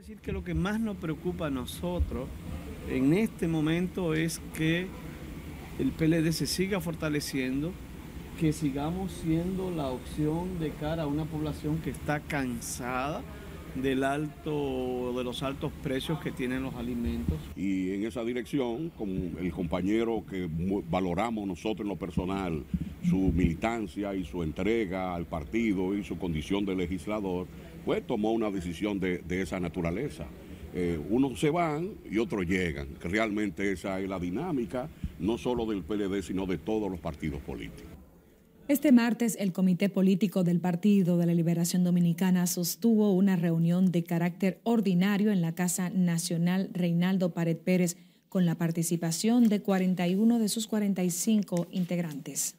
decir que lo que más nos preocupa a nosotros en este momento es que el PLD se siga fortaleciendo, que sigamos siendo la opción de cara a una población que está cansada del alto, de los altos precios que tienen los alimentos. Y en esa dirección, con el compañero que valoramos nosotros en lo personal, su militancia y su entrega al partido y su condición de legislador, pues tomó una decisión de, esa naturaleza. Eh, unos se van y otros llegan, realmente esa es la dinámica, no solo del PLD, sino de todos los partidos políticos. Este martes, el Comité Político del Partido de la Liberación Dominicana sostuvo una reunión de carácter ordinario en la Casa Nacional Reinaldo Pared Pérez con la participación de 41 de sus 45 integrantes.